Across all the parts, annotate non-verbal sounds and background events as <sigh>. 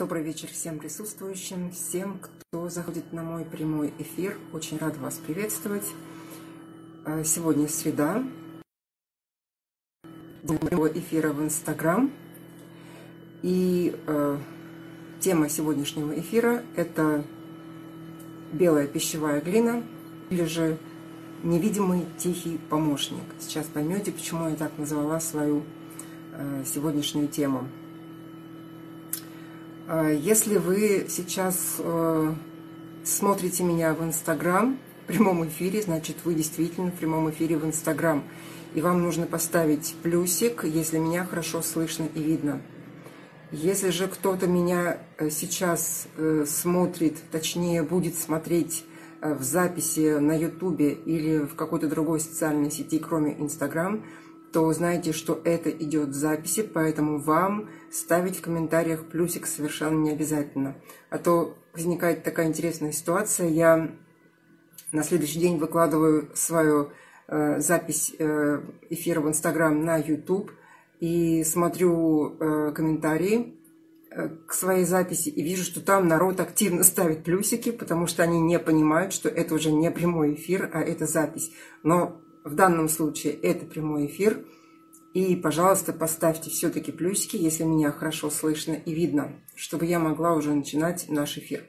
Добрый вечер всем присутствующим, всем, кто заходит на мой прямой эфир. Очень рад вас приветствовать. Э, сегодня среда, день моего эфира в Инстаграм. И э, тема сегодняшнего эфира – это белая пищевая глина или же невидимый тихий помощник. Сейчас поймете, почему я так назвала свою э, сегодняшнюю тему – если вы сейчас э, смотрите меня в Инстаграм, в прямом эфире, значит, вы действительно в прямом эфире в Инстаграм. И вам нужно поставить плюсик, если меня хорошо слышно и видно. Если же кто-то меня э, сейчас э, смотрит, точнее будет смотреть в записи на Ютубе или в какой-то другой социальной сети, кроме Инстаграм, то знаете, что это идет в записи, поэтому вам ставить в комментариях плюсик совершенно не обязательно. А то возникает такая интересная ситуация. Я на следующий день выкладываю свою э, запись э, эфира в Инстаграм на YouTube и смотрю э, комментарии э, к своей записи и вижу, что там народ активно ставит плюсики, потому что они не понимают, что это уже не прямой эфир, а это запись. Но в данном случае это прямой эфир. И, пожалуйста, поставьте все-таки плюсики, если меня хорошо слышно и видно, чтобы я могла уже начинать наш эфир.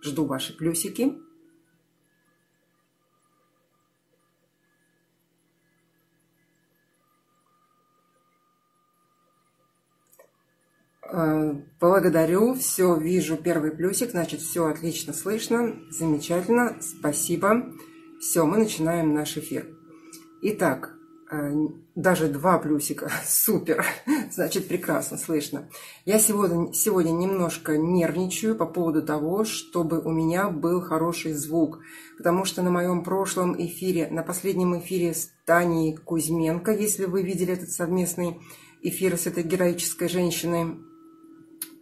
Жду ваши плюсики. Благодарю, все, вижу первый плюсик, значит, все отлично слышно, замечательно, спасибо. Все, мы начинаем наш эфир. Итак, э, даже два плюсика, <laughs> супер, значит, прекрасно слышно. Я сегодня, сегодня немножко нервничаю по поводу того, чтобы у меня был хороший звук, потому что на моем прошлом эфире, на последнем эфире с Таней Кузьменко, если вы видели этот совместный эфир с этой героической женщиной,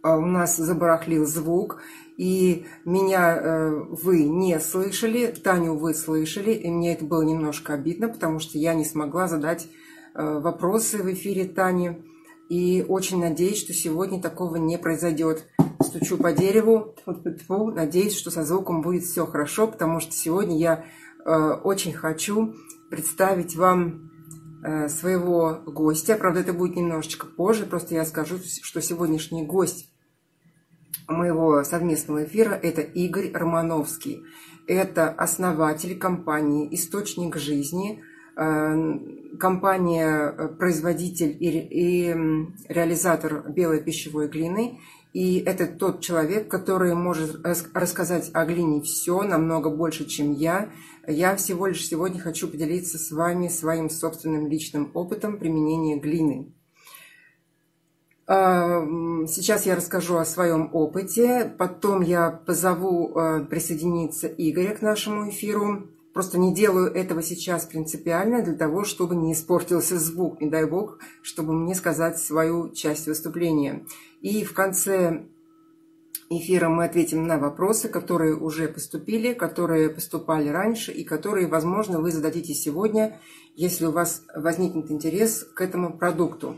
у нас забарахлил звук, и меня э, вы не слышали, Таню вы слышали, и мне это было немножко обидно, потому что я не смогла задать э, вопросы в эфире Тани, и очень надеюсь, что сегодня такого не произойдет. Стучу по дереву, надеюсь, что со звуком будет все хорошо, потому что сегодня я э, очень хочу представить вам своего гостя. Правда, это будет немножечко позже, просто я скажу, что сегодняшний гость моего совместного эфира – это Игорь Романовский. Это основатель компании «Источник жизни», э, компания-производитель э, и, реализатор белой пищевой глины. И это тот человек, который может рассказать о глине все, намного больше, чем я. Я всего лишь сегодня хочу поделиться с вами своим собственным личным опытом применения глины. Сейчас я расскажу о своем опыте, потом я позову э, присоединиться Игоря к нашему эфиру. Просто не делаю этого сейчас принципиально для того, чтобы не испортился звук, не дай бог, чтобы мне сказать свою часть выступления. И в конце эфира мы ответим на вопросы, которые уже поступили, которые поступали раньше и которые, возможно, вы зададите сегодня, если у вас возникнет интерес к этому продукту.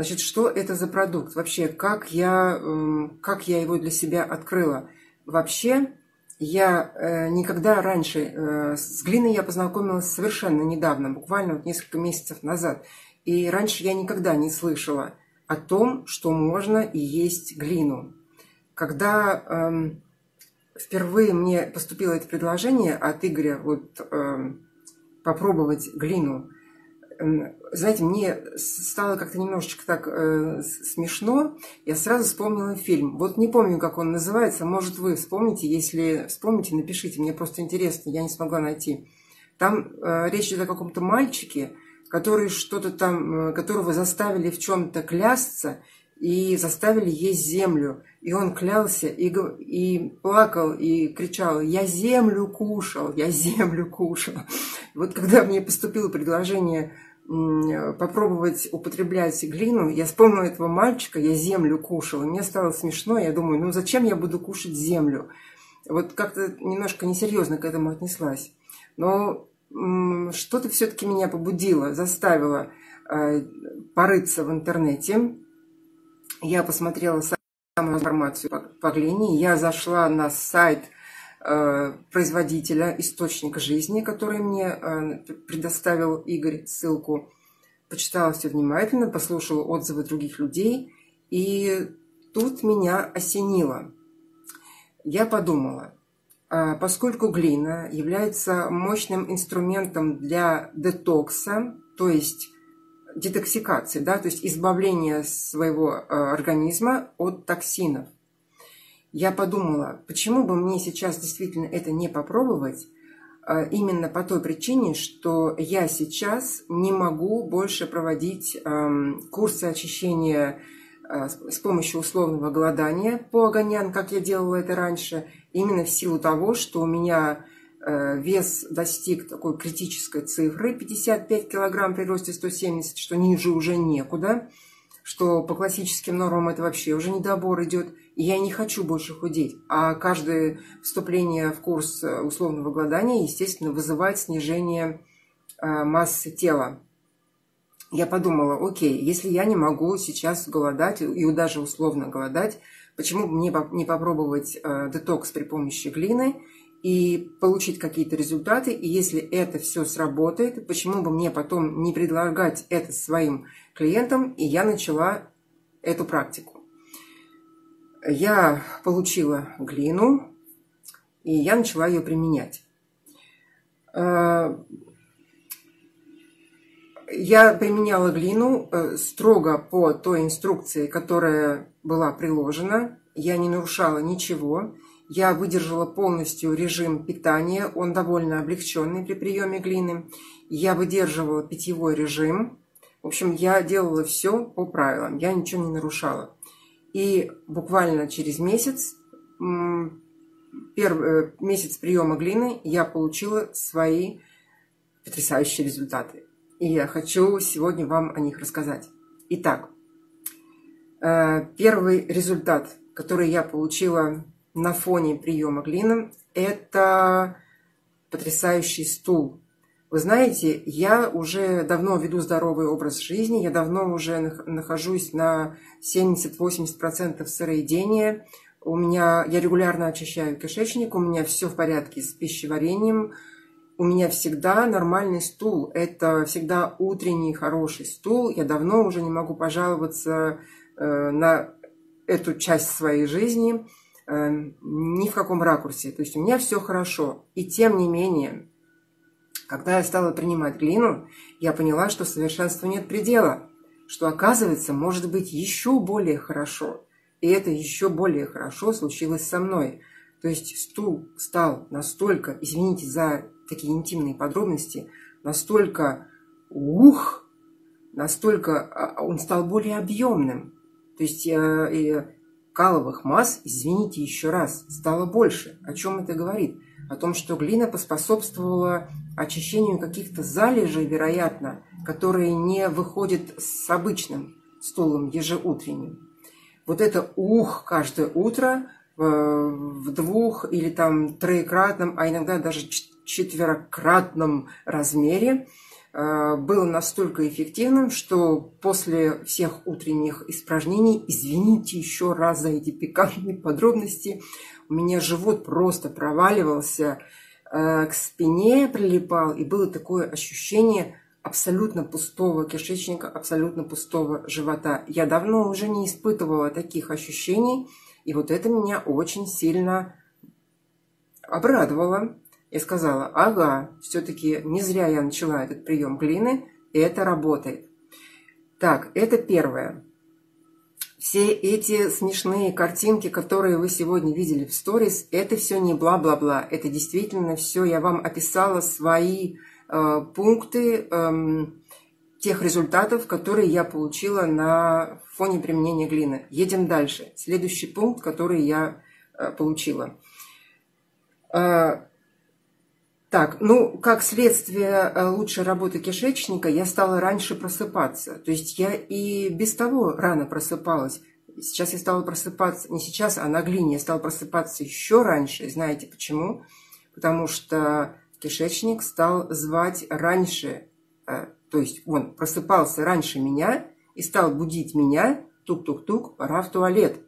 Значит, что это за продукт? Вообще, как я, эм, как я его для себя открыла? Вообще, я э, никогда раньше э, с глиной я познакомилась совершенно недавно, буквально вот несколько месяцев назад. И раньше я никогда не слышала о том, что можно и есть глину. Когда эм, впервые мне поступило это предложение от Игоря вот, эм, попробовать глину, знаете, мне стало как-то немножечко так э, смешно. Я сразу вспомнила фильм. Вот не помню, как он называется. Может, вы вспомните. Если вспомните, напишите. Мне просто интересно. Я не смогла найти. Там э, речь идет о каком-то мальчике, который что-то там, э, которого заставили в чем-то клясться и заставили есть землю. И он клялся и, и плакал, и кричал, я землю кушал, я землю кушал. Вот когда мне поступило предложение попробовать употреблять глину, я вспомнила этого мальчика, я землю кушала, мне стало смешно, я думаю, ну зачем я буду кушать землю? Вот как-то немножко несерьезно к этому отнеслась. Но что-то все-таки меня побудило, заставило. э, порыться в интернете. Я посмотрела самую информацию по, глине. Я зашла на сайт э, производителя «Источник жизни», который мне э, предоставил Игорь ссылку. Почитала все внимательно, послушала отзывы других людей. И тут меня осенило. Я подумала, а, поскольку глина является мощным инструментом для детокса, то есть детоксикации, да, то есть избавления своего организма от токсинов. Я подумала, почему бы мне сейчас действительно это не попробовать, а, именно по той причине, что я сейчас не могу больше проводить курсы очищения с помощью условного голодания по огонян, как я делала это раньше – именно в силу того, что у меня э, вес достиг такой критической цифры 55 килограмм при росте 170, что ниже уже некуда, что по классическим нормам это вообще уже недобор идет, я не хочу больше худеть. А каждое вступление в курс э, условного голодания, естественно, вызывает снижение э, массы тела. Я подумала, окей, если я не могу сейчас голодать, и даже условно голодать, Почему бы мне не попробовать э, детокс при помощи глины и получить какие-то результаты? И если это все сработает, почему бы мне потом не предлагать это своим клиентам? И я начала эту практику. Я получила глину, и я начала ее применять. Э, я применяла глину э, строго по той инструкции, которая была приложена. Я не нарушала ничего. Я выдержала полностью режим питания. Он довольно облегченный при приеме глины. Я выдерживала питьевой режим. В общем, я делала все по правилам. Я ничего не нарушала. И буквально через месяц, первый э, месяц приема глины, я получила свои потрясающие результаты и я хочу сегодня вам о них рассказать. Итак, э, первый результат, который я получила на фоне приема глины, это потрясающий стул. Вы знаете, я уже давно веду здоровый образ жизни, я давно уже нахожусь на 70-80% сыроедения. У меня, я регулярно очищаю кишечник, у меня все в порядке с пищеварением, у меня всегда нормальный стул. Это всегда утренний хороший стул. Я давно уже не могу пожаловаться э, на эту часть своей жизни э, ни в каком ракурсе. То есть у меня все хорошо. И тем не менее, когда я стала принимать глину, я поняла, что совершенству нет предела. Что оказывается, может быть еще более хорошо. И это еще более хорошо случилось со мной. То есть стул стал настолько, извините за такие интимные подробности, настолько ух, настолько а, а, он стал более объемным. То есть э, каловых масс, извините еще раз, стало больше. О чем это говорит? О том, что глина поспособствовала очищению каких-то залежей, вероятно, которые не выходят с обычным стулом ежеутренним. Вот это ух каждое утро э, в двух или там троекратном, а иногда даже четверократном размере э, было настолько эффективным, что после всех утренних испражнений, извините еще раз за эти пикантные подробности, у меня живот просто проваливался к спине, прилипал, и было такое ощущение абсолютно пустого кишечника, абсолютно пустого живота. Я давно уже не испытывала таких ощущений, и вот это меня очень сильно обрадовало. Я сказала, ага, все-таки не зря я начала этот прием глины, и это работает. Так, это первое. Все эти смешные картинки, которые вы сегодня видели в сторис, это все не бла-бла-бла. Это действительно все, я вам описала свои э, пункты э, тех результатов, которые я получила на фоне применения глины. Едем дальше. Следующий пункт, который я э, получила. Э, так, ну, как следствие э, лучшей работы кишечника, я стала раньше просыпаться. То есть я и без того рано просыпалась. Сейчас я стала просыпаться, не сейчас, а на глине я стала просыпаться еще раньше. Знаете почему? Потому что кишечник стал звать раньше, э, То есть он просыпался раньше меня и стал будить меня, тук-тук-тук, пора в туалет.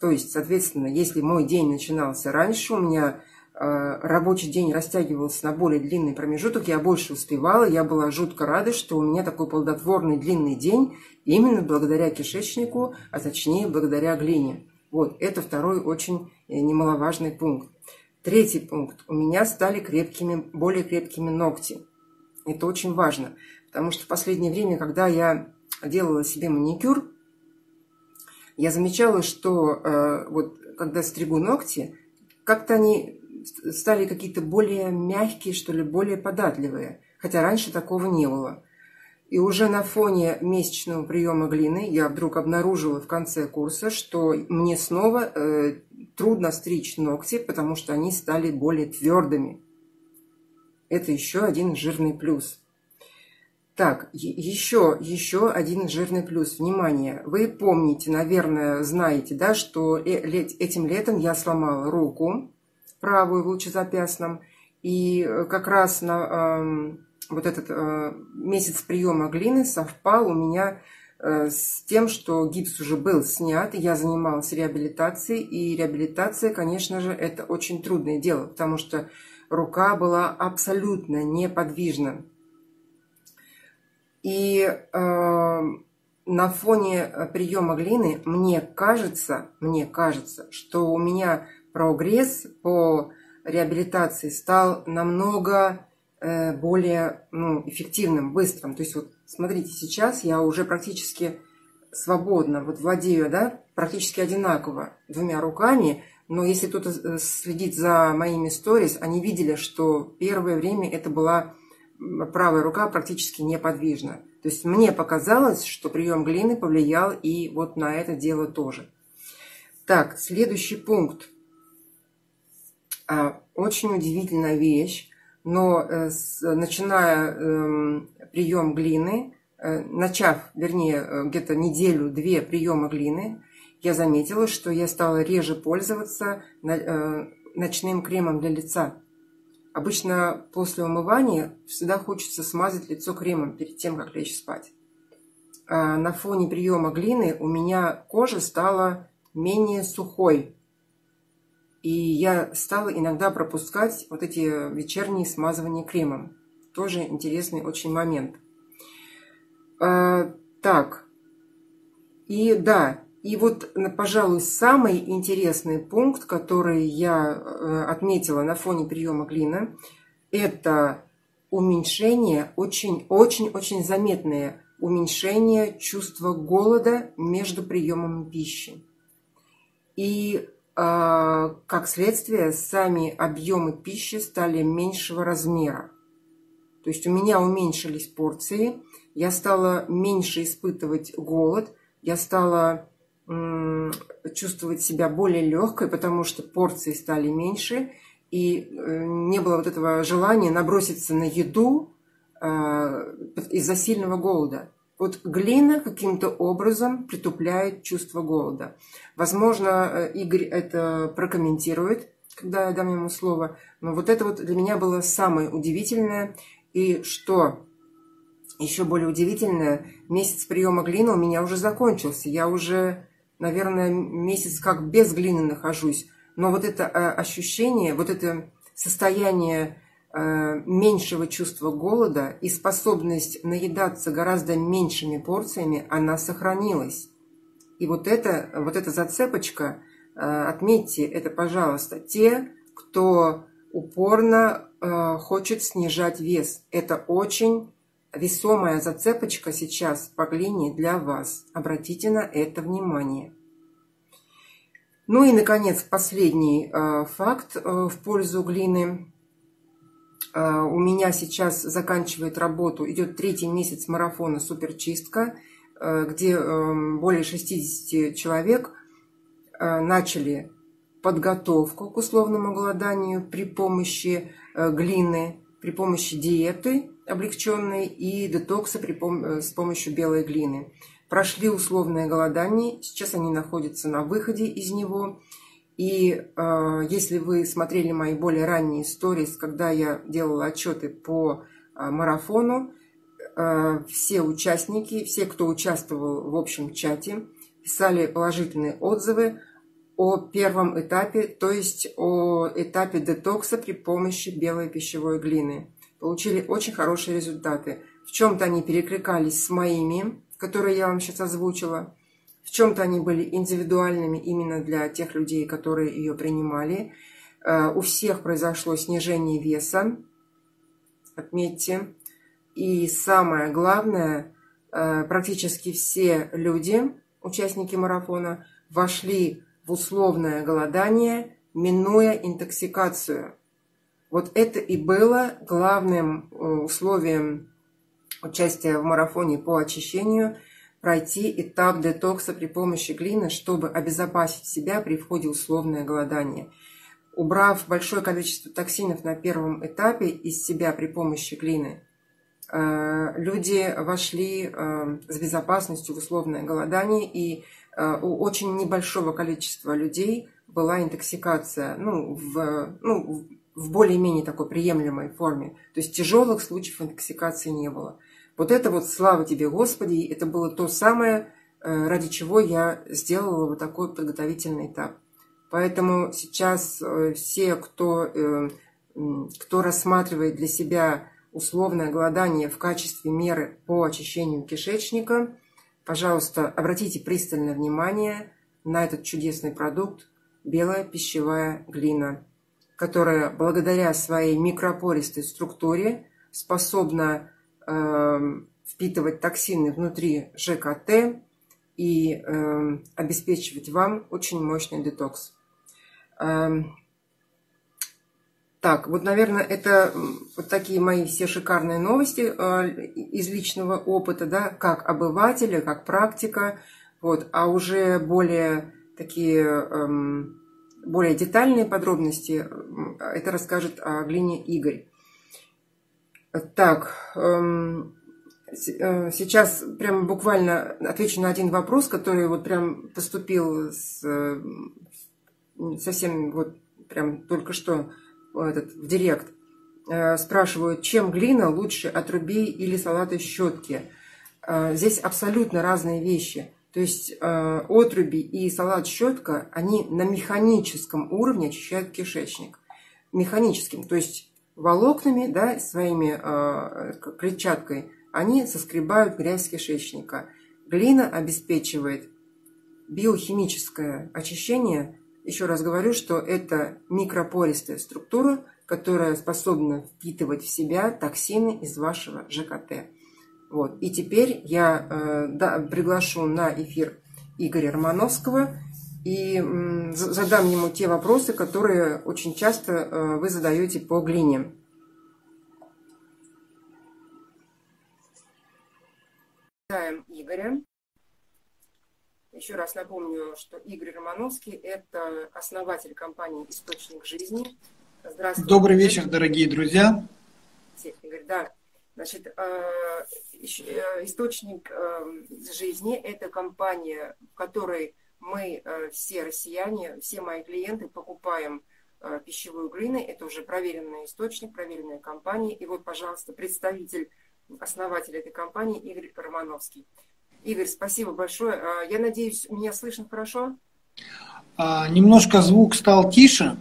То есть, соответственно, если мой день начинался раньше, у меня рабочий день растягивался на более длинный промежуток, я больше успевала, я была жутко рада, что у меня такой плодотворный длинный день именно благодаря кишечнику, а точнее благодаря глине. Вот, это второй очень э, немаловажный пункт. Третий пункт. У меня стали крепкими, более крепкими ногти. Это очень важно, потому что в последнее время, когда я делала себе маникюр, я замечала, что э, вот когда стригу ногти, как-то они стали какие-то более мягкие, что ли, более податливые. Хотя раньше такого не было. И уже на фоне месячного приема глины я вдруг обнаружила в конце курса, что мне снова э, трудно стричь ногти, потому что они стали более твердыми. Это еще один жирный плюс. Так, еще, еще один жирный плюс. Внимание, вы помните, наверное, знаете, да, что э, этим летом я сломала руку правую в лучезапястном, и э, как раз на э, вот этот э, месяц приема глины совпал у меня Э, с тем, что гипс уже был снят, я занималась реабилитацией, и реабилитация, конечно же, это очень трудное дело, потому что рука была абсолютно неподвижна. И э, на фоне приема глины мне кажется, мне кажется, что у меня прогресс по реабилитации стал намного Э, более ну, эффективным, быстрым. То есть вот смотрите, сейчас я уже практически свободно, вот владею, да, практически одинаково двумя руками, но если кто-то э, следит за моими сторис, они видели, что первое время это была правая рука практически неподвижна. То есть мне показалось, что прием глины повлиял и вот на это дело тоже. Так, следующий пункт. А, очень удивительная вещь но э, начиная эм, прием глины, э, начав, вернее, э, где-то неделю-две приема глины, я заметила, что я стала реже пользоваться ночным кремом для лица. Обычно после умывания всегда хочется смазать лицо кремом перед тем, как лечь спать. А на фоне приема глины у меня кожа стала менее сухой, и я стала иногда пропускать вот эти вечерние смазывания кремом. Тоже интересный очень момент. А, так. И да, и вот, пожалуй, самый интересный пункт, который я э, отметила на фоне приема глина, это уменьшение, очень-очень-очень заметное уменьшение чувства голода между приемом пищи. И как следствие, сами объемы пищи стали меньшего размера. То есть у меня уменьшились порции, я стала меньше испытывать голод, я стала чувствовать себя более легкой, потому что порции стали меньше, и э, не было вот этого желания наброситься на еду а, из-за сильного голода. Вот глина каким-то образом притупляет чувство голода. Возможно, э, Игорь это прокомментирует, когда я дам ему слово. Но вот это вот для меня было самое удивительное. И что еще более удивительное, месяц приема глины у меня уже закончился. Я уже, наверное, месяц как без глины нахожусь. Но вот это э, ощущение, вот это состояние меньшего чувства голода и способность наедаться гораздо меньшими порциями, она сохранилась. И вот, это, вот эта зацепочка, э, отметьте это, пожалуйста, те, кто упорно э, хочет снижать вес. Это очень весомая зацепочка сейчас по глине для вас. Обратите на это внимание. Ну и, наконец, последний факт в пользу глины. А, у меня сейчас заканчивает работу, идет третий месяц марафона «Суперчистка», а, где эм, более 60 человек а, начали подготовку к условному голоданию при помощи э, глины, при помощи диеты облегченной и детокса при пом э, с помощью белой глины. Прошли условное голодание, сейчас они находятся на выходе из него – и э, если вы смотрели мои более ранние истории, когда я делала отчеты по э, марафону, э, все участники, все, кто участвовал в общем чате, писали положительные отзывы о первом этапе, то есть о этапе детокса при помощи белой пищевой глины. Получили очень хорошие результаты. В чем-то они перекликались с моими, которые я вам сейчас озвучила. В чем-то они были индивидуальными именно для тех людей, которые ее принимали. Э, у всех произошло снижение веса, отметьте. И самое главное, э, практически все люди, участники марафона, вошли в условное голодание, минуя интоксикацию. Вот это и было главным э, условием участия в марафоне по очищению – пройти этап детокса при помощи глины, чтобы обезопасить себя при входе в условное голодание. Убрав большое количество токсинов на первом этапе из себя при помощи глины, э, люди вошли э, с безопасностью в условное голодание, и э, у очень небольшого количества людей была интоксикация, ну, в, ну, в более-менее такой приемлемой форме. То есть тяжелых случаев интоксикации не было. Вот это вот слава тебе, Господи, это было то самое, э, ради чего я сделала вот такой подготовительный этап. Поэтому сейчас э, все, кто, э, кто рассматривает для себя условное голодание в качестве меры по очищению кишечника, пожалуйста, обратите пристальное внимание на этот чудесный продукт белая пищевая глина, которая благодаря своей микропористой структуре способна впитывать токсины внутри ЖКТ и э, обеспечивать вам очень мощный детокс. Э, так, вот, наверное, это вот такие мои все шикарные новости э, из личного опыта, да, как обывателя, как практика, вот, а уже более такие, э, более детальные подробности это расскажет о глине Игорь. Так, эм, э, сейчас прям буквально отвечу на один вопрос, который вот прям поступил с, э, совсем вот прям только что этот, в директ. Э, спрашивают, чем глина лучше отрубей или салата щетки? Здесь абсолютно разные вещи. То есть отруби и салат щетка, они на механическом уровне очищают кишечник. Механическим. То есть волокнами, да, своими э, клетчаткой, они соскребают грязь кишечника. Глина обеспечивает биохимическое очищение. Еще раз говорю, что это микропористая структура, которая способна впитывать в себя токсины из вашего ЖКТ. Вот. И теперь я э, да, приглашу на эфир Игоря Романовского, и задам ему те вопросы, которые очень часто э, вы задаете по глине. Читаем Игоря. Еще раз напомню, что Игорь Романовский – это основатель компании «Источник жизни». Здравствуйте. Добрый вечер, дорогие друзья. Игорь, да. Значит, э, э, «Источник жизни» – это компания, в которой мы э, все россияне, все мои клиенты покупаем э, пищевую глину, это уже проверенный источник, проверенная компания. И вот, пожалуйста, представитель, основатель этой компании Игорь Романовский. Игорь, спасибо большое. А, я надеюсь, меня слышно хорошо? А, немножко звук стал тише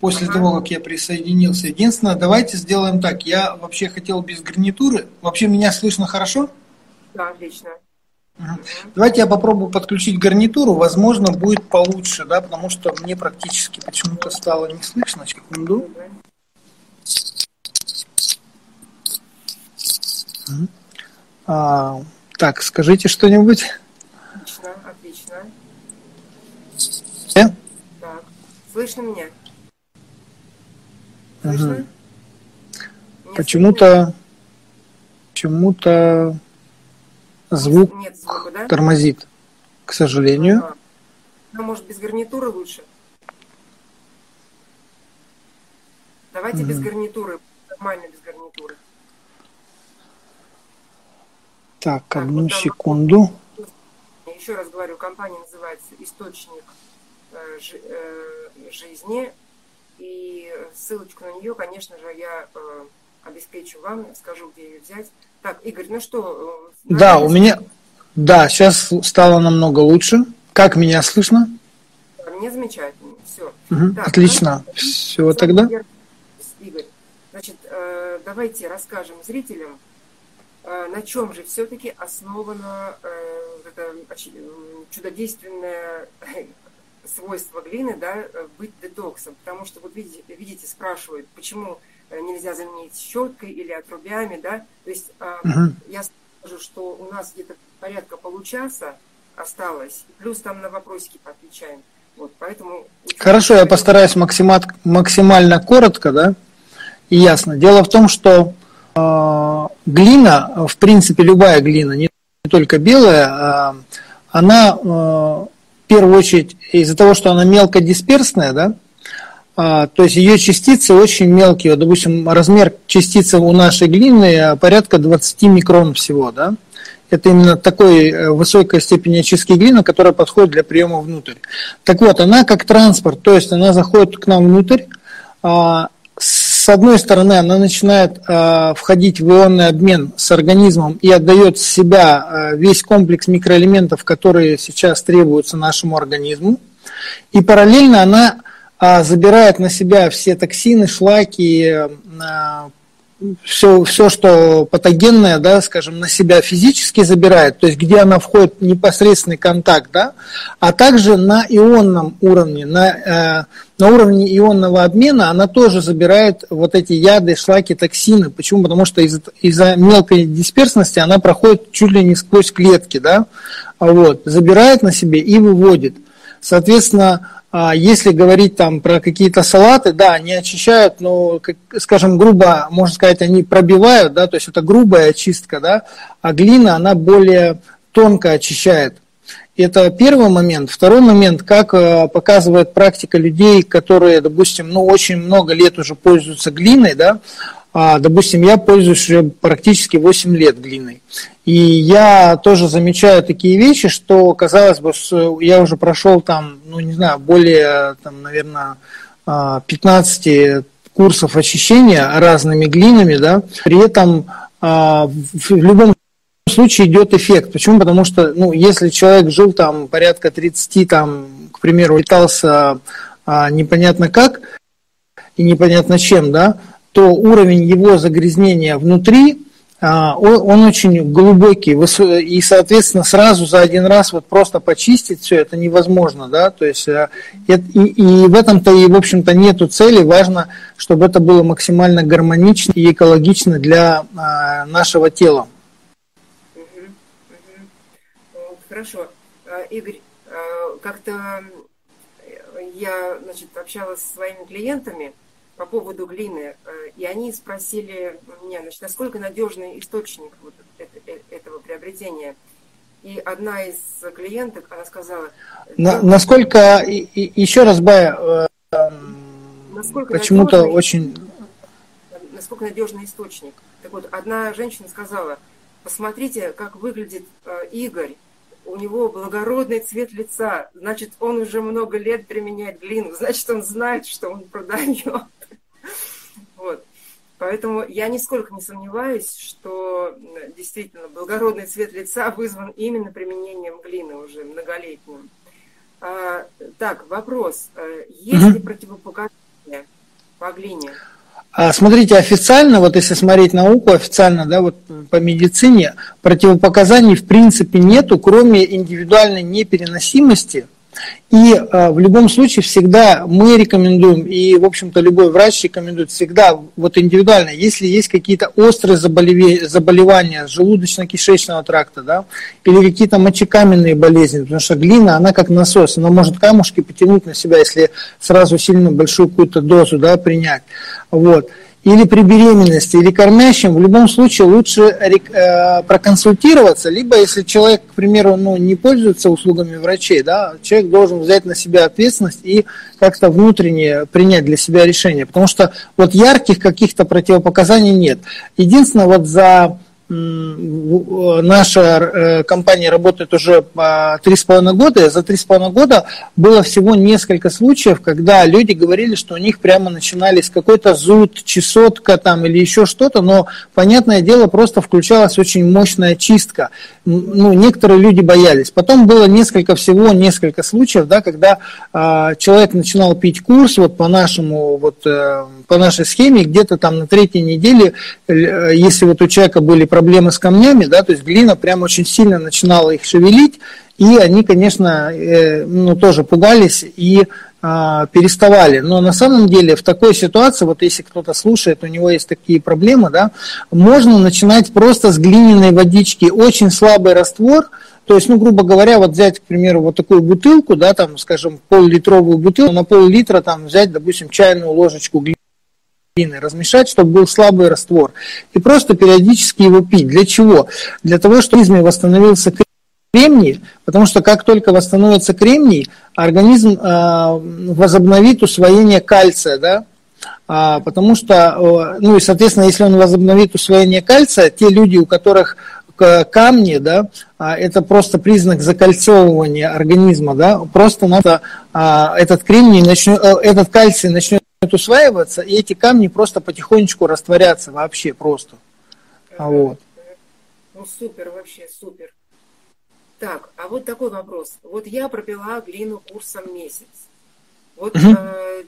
после ага. того, как я присоединился. Единственное, давайте сделаем так. Я вообще хотел без гарнитуры. Вообще меня слышно хорошо? Да, отлично. Давайте я попробую подключить гарнитуру, возможно, будет получше, да, потому что мне практически почему-то стало не слышно. Секунду. А, так, скажите что-нибудь. Отлично, отлично. Э? Так, слышно меня? Слышно? Угу. Почему-то, почему-то Звук Нет звука, да? тормозит, к сожалению. Ага. Ну, может, без гарнитуры лучше? Давайте угу. без гарнитуры. Нормально без гарнитуры. Так, так одну вот секунду. Еще раз говорю, компания называется «Источник э, э, жизни». И ссылочку на нее, конечно же, я э, обеспечу вам, скажу, где ее взять. Так, Игорь, ну что? Э, да, у меня, да, сейчас стало намного лучше. Как меня слышно? Мне замечательно, все. Угу, так, отлично, ну, все тогда. Игорь, значит, э, давайте расскажем зрителям, э, на чем же все-таки основано это чудодейственное <laughs> свойство глины, да, быть детоксом. Потому что, вот видите, видите спрашивают, почему нельзя заменить щеткой или отрубями, да. То есть угу. я скажу, что у нас где-то порядка получаса осталось, плюс там на вопросики поотвечаем. Вот, поэтому... Хорошо, я постараюсь максимально, максимально коротко, да, и ясно. Дело в том, что э, глина, в принципе, любая глина, не только белая, э, она э, в первую очередь из-за того, что она мелкодисперсная, да, то есть ее частицы очень мелкие. Допустим, размер частицы у нашей глины а, порядка 20 микрон всего. Да? Это именно такой э, высокой степени очистки глины, которая подходит для приема внутрь. Так вот, она как транспорт, то есть она заходит к нам внутрь. А, с одной стороны, она начинает входить в ионный обмен с организмом и отдает в себя весь комплекс микроэлементов, которые сейчас требуются нашему организму. И параллельно она а забирает на себя все токсины, шлаки, все, все, что патогенное, да, скажем, на себя физически забирает, то есть где она входит в непосредственный контакт, да, а также на ионном уровне, на, э, на уровне ионного обмена она тоже забирает вот эти яды, шлаки, токсины. Почему? Потому что из- из-за мелкой дисперсности она проходит чуть ли не сквозь клетки, да, вот, забирает на себе и выводит. Соответственно, а если говорить там про какие-то салаты, да, они очищают, но, скажем, грубо, можно сказать, они пробивают, да, то есть это грубая очистка, да, а глина, она более тонко очищает. Это первый момент. Второй момент, как э, показывает практика людей, которые, допустим, ну, очень много лет уже пользуются глиной, да, а, допустим, я пользуюсь уже практически 8 лет глиной. И я тоже замечаю такие вещи, что, казалось бы, я уже прошел там, ну, не знаю, более, там, наверное, 15 а, курсов очищения разными глинами, да, при этом а, в любом случае идет эффект. Почему? Потому что, ну, если человек жил там порядка 30, там, к примеру, летался непонятно как и непонятно чем, да, то уровень его загрязнения внутри, а, он очень глубокий, и, соответственно, сразу за один раз вот просто почистить все это невозможно, да, то есть э, и, и в этом-то и, в общем-то, нету цели, важно, чтобы это было максимально гармонично и экологично для а, нашего тела. Хорошо. А, Игорь, как-то я, значит, общалась со своими клиентами, по поводу глины, э, и они спросили меня, значит, насколько надежный источник вот э, этого приобретения. И одна из клиенток, она сказала... На, насколько, и, и, еще раз, Бая, э, почему-то очень... Насколько надежный источник. Так вот, одна женщина сказала, посмотрите, как выглядит Игорь, у него благородный цвет лица, значит, он уже много лет применяет глину, значит, он знает, что он продает. Вот. Поэтому я нисколько не сомневаюсь, что действительно благородный цвет лица вызван именно применением глины уже многолетним. А, так, вопрос. Э, есть угу. ли противопоказания по глине? А, смотрите, официально, вот если смотреть науку, официально, да, вот по медицине, противопоказаний в принципе нету, кроме индивидуальной непереносимости – и э, в любом случае всегда мы рекомендуем, и, в общем-то, любой врач рекомендует всегда вот индивидуально, если есть какие-то острые заболевания желудочно-кишечного тракта, да, или какие-то мочекаменные болезни, потому что глина, она как насос, она может камушки потянуть на себя, если сразу сильно большую какую-то дозу, да, принять. Вот или при беременности, или кормящим, в любом случае лучше э, проконсультироваться, либо если человек, к примеру, ну, не пользуется услугами врачей, да, человек должен взять на себя ответственность и как-то внутренне принять для себя решение, потому что вот ярких каких-то противопоказаний нет. Единственное, вот за наша э, компания работает уже три с половиной года, и за три с половиной года было всего несколько случаев, когда люди говорили, что у них прямо начинались какой-то зуд, чесотка там или еще что-то, но, понятное дело, просто включалась очень мощная чистка. Ну, некоторые люди боялись. Потом было несколько всего, несколько случаев, да, когда э, человек начинал пить курс вот по нашему, вот э, по нашей схеме, где-то там на третьей неделе, э, если вот у человека были проблемы с камнями, да, то есть глина прям очень сильно начинала их шевелить, и они, конечно, э, ну, тоже пугались и э, переставали. Но на самом деле в такой ситуации, вот если кто-то слушает, у него есть такие проблемы, да, можно начинать просто с глиняной водички, очень слабый раствор, то есть, ну, грубо говоря, вот взять, к примеру, вот такую бутылку, да, там, скажем, пол-литровую бутылку, на пол-литра там взять, допустим, чайную ложечку глины, размешать, чтобы был слабый раствор. И просто периодически его пить. Для чего? Для того, чтобы в организме восстановился кремний, потому что как только восстановится кремний, организм э, возобновит усвоение кальция, да, а, потому что, ну и, соответственно, если он возобновит усвоение кальция, те люди, у которых камни, да, а, это просто признак закольцовывания организма, да, просто надо а, этот кремний начнет, э, этот кальций начнет усваиваться, и эти камни просто потихонечку растворятся вообще просто. А вот. Ну супер, вообще супер. Так, а вот такой вопрос. Вот я пропила глину курсом месяц. Вот угу. э,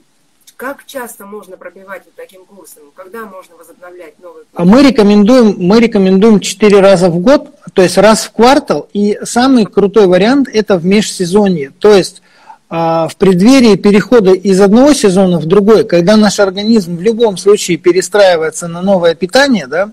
как часто можно пропивать вот таким курсом? Когда можно возобновлять новый курс? А мы рекомендуем, мы рекомендуем 4 раза в год, то есть раз в квартал. И самый крутой вариант это в межсезонье. То есть а, в преддверии перехода из одного сезона в другой, когда наш организм в любом случае перестраивается на новое питание, да,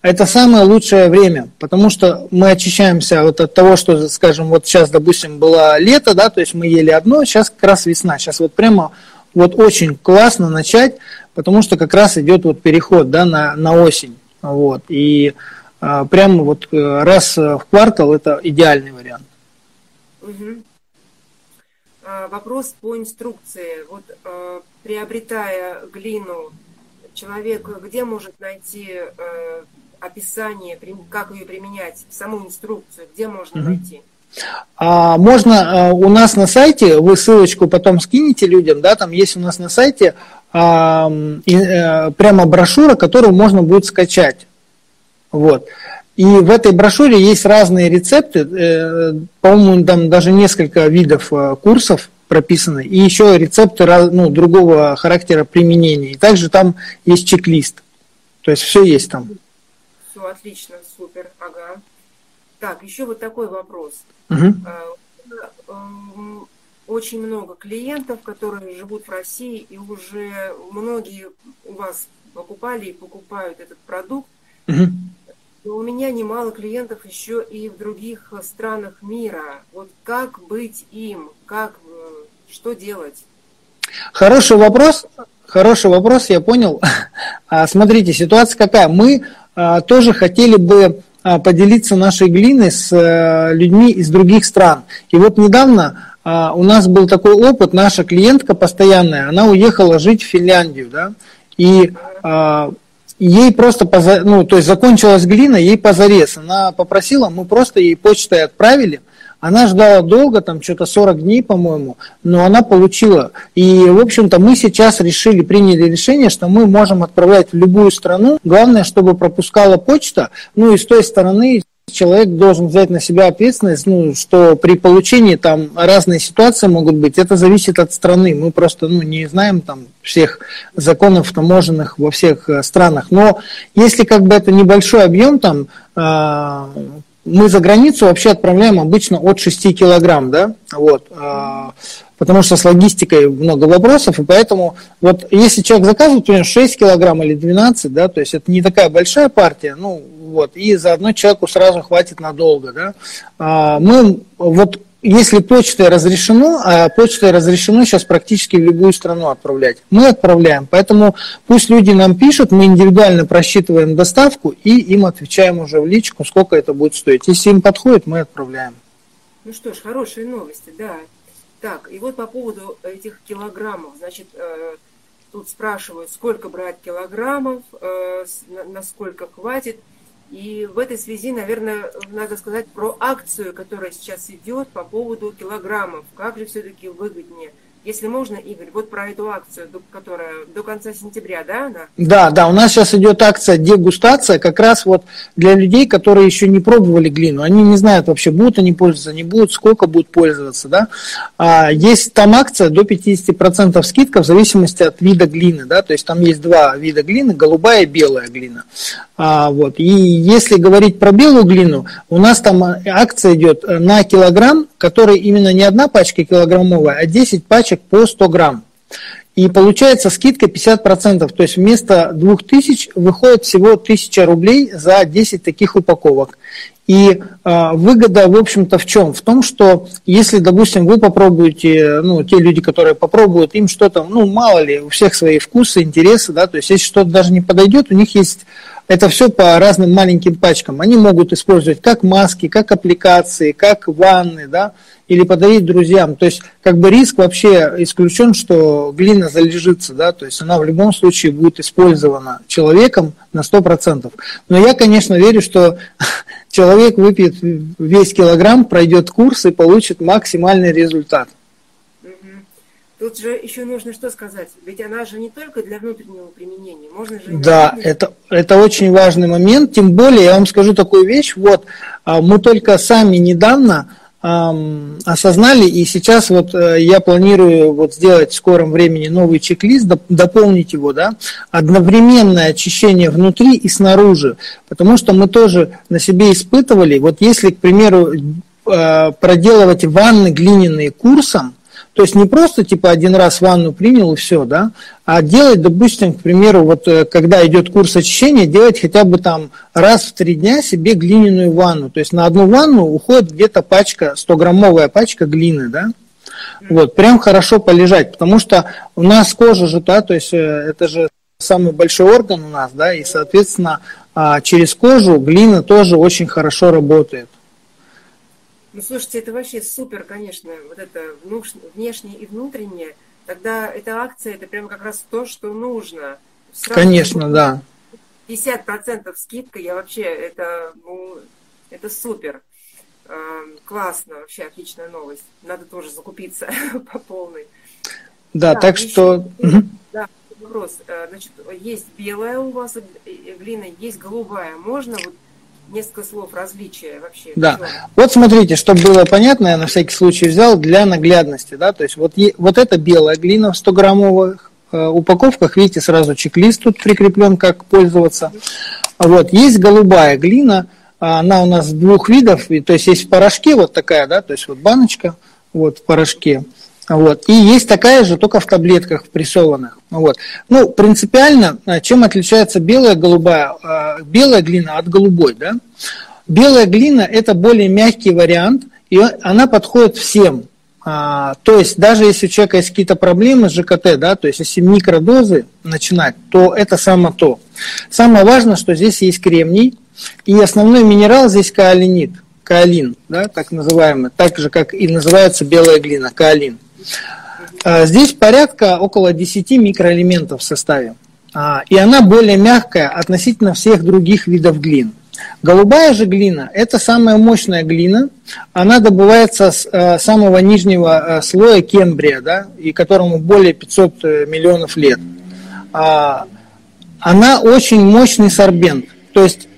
это самое лучшее время, потому что мы очищаемся вот от того, что, скажем, вот сейчас, допустим, было лето, да, то есть мы ели одно, сейчас как раз весна, сейчас вот прямо вот очень классно начать, потому что как раз идет вот переход, да, на, на осень, вот, и а, прямо вот э, раз в квартал это идеальный вариант. Угу. А, вопрос по инструкции. Вот а, приобретая глину, человек где может найти э, описание, как ее применять, саму инструкцию, где можно mm найти? А, можно у нас на сайте, вы ссылочку потом скинете людям, да, там есть у нас на сайте а, и, а, прямо брошюра, которую можно будет скачать. Вот. И в этой брошюре есть разные рецепты, э, по-моему, там даже несколько видов э, курсов прописаны, и еще рецепты ну, другого характера применения. И также там есть чек-лист. То есть все есть там. Все отлично. Так, еще вот такой вопрос. Угу. Очень много клиентов, которые живут в России, и уже многие у вас покупали и покупают этот продукт. Угу. Но у меня немало клиентов еще и в других странах мира. Вот как быть им? Как, э, что делать? Хороший вопрос. Хороший вопрос, я понял. <laughs> А, смотрите, ситуация какая. Мы а, тоже хотели бы а, поделиться нашей глиной с э, людьми из других стран. И вот недавно у нас был такой опыт, наша клиентка постоянная, она уехала жить в Финляндию, да, и ей просто, поза... ну, то есть закончилась глина, ей позарез. Она попросила, мы просто ей почтой отправили. Она ждала долго, там что-то 40 дней, по-моему, но она получила. И, в общем-то, мы сейчас решили, приняли решение, что мы можем отправлять в любую страну. Главное, чтобы пропускала почта. Ну и с той стороны человек должен взять на себя ответственность, ну, что при получении там разные ситуации могут быть, это зависит от страны. Мы просто ну, не знаем там всех законов таможенных во всех э, странах. Но если как бы это небольшой объем, там, э, мы за границу вообще отправляем обычно от 6 килограмм, да, вот, э, потому что с логистикой много вопросов, и поэтому вот если человек заказывает, например, 6 килограмм или 12, да, то есть это не такая большая партия, ну, вот, и заодно человеку сразу хватит надолго, да. А, мы вот если почтой разрешено, а почтой разрешено сейчас практически в любую страну отправлять, мы отправляем. Поэтому пусть люди нам пишут, мы индивидуально просчитываем доставку и им отвечаем уже в личку, сколько это будет стоить. Если им подходит, мы отправляем. Ну что ж, хорошие новости, да. Так, и вот по поводу этих килограммов, значит, э, тут спрашивают, сколько брать килограммов, э, насколько хватит. И в этой связи, наверное, надо сказать про акцию, которая сейчас идет по поводу килограммов. Как же все-таки выгоднее – если можно, Игорь, вот про эту акцию, которая до конца сентября, да, она? Да, да, у нас сейчас идет акция дегустация, как раз вот для людей, которые еще не пробовали глину. Они не знают вообще, будут они пользоваться, не будут, сколько будут пользоваться, да. А, есть там акция до 50% скидка в зависимости от вида глины, да, то есть там есть два вида глины, голубая и белая глина. А, вот. И если говорить про белую глину, у нас там акция идет на килограмм, который именно не одна пачка килограммовая, а 10 пачек по 100 грамм. И получается скидка 50%, то есть вместо 2000 выходит всего 1000 рублей за 10 таких упаковок. И э, выгода, в общем-то, в чем? В том, что если, допустим, вы попробуете, ну, те люди, которые попробуют, им что-то, ну, мало ли, у всех свои вкусы, интересы, да, то есть если что-то даже не подойдет, у них есть это все по разным маленьким пачкам. Они могут использовать как маски, как аппликации, как ванны, да, или подарить друзьям. То есть, как бы риск вообще исключен, что глина залежится, да, то есть она в любом случае будет использована человеком на 100%. Но я, конечно, верю, что <laughs> человек выпьет весь килограмм, пройдет курс и получит максимальный результат. Тут же еще нужно что сказать, ведь она же не только для внутреннего применения, можно же... Да, это, это очень важный момент, тем более, я вам скажу такую вещь, вот, а, мы только сами недавно эм, осознали, и сейчас вот э, я планирую вот сделать в скором времени новый чек-лист, дополнить его, да, одновременное очищение внутри и снаружи, потому что мы тоже на себе испытывали, вот если, к примеру, э, проделывать ванны глиняные курсом, то есть не просто типа один раз ванну принял и все, да, а делать, допустим, к примеру, вот э, когда идет курс очищения, делать хотя бы там раз в три дня себе глиняную ванну. То есть на одну ванну уходит где-то пачка, 100-граммовая пачка глины, да. Вот, прям хорошо полежать, потому что у нас кожа же, да, то есть э, это же самый большой орган у нас, да, и, соответственно, а, через кожу глина тоже очень хорошо работает. Ну, слушайте, это вообще супер, конечно, вот это внешнее и внутреннее. Тогда эта акция, это прямо как раз то, что нужно. Сразу конечно, да. 50% скидка, я вообще, это, ну, это супер. Классно, вообще отличная новость. Надо тоже закупиться <laughs> по полной. Да, да так еще, что... Да, вопрос. Э, значит, есть белая у вас глина, есть голубая. Можно вот несколько слов различия вообще. Да. Вот смотрите, чтобы было понятно, я на всякий случай взял для наглядности, да, то есть вот, вот это белая глина в 100 граммовых э, упаковках, видите, сразу чек-лист тут прикреплен, как пользоваться. Вот, есть голубая глина, она у нас двух видов, то есть есть в порошке вот такая, да, то есть вот баночка, вот в порошке, вот. И есть такая же, только в таблетках прессованных. Вот. Ну, принципиально, а, чем отличается белая голубая, а, белая глина от голубой, да? Белая глина – это более мягкий вариант, и она подходит всем. А, то есть даже если у человека есть какие-то проблемы с ЖКТ, да, то есть если микродозы начинать, то это самое то. Самое важное, что здесь есть кремний, и основной минерал здесь каолинит, каолин, да, так называемый, так же, как и называется белая глина, каолин. А, здесь порядка около 10 микроэлементов в составе. А, и она более мягкая относительно всех других видов глин. Голубая же глина – это самая мощная глина. Она добывается с э, самого нижнего э, слоя кембрия, да, и которому более 500 э, миллионов лет. А, она очень мощный сорбент. То есть,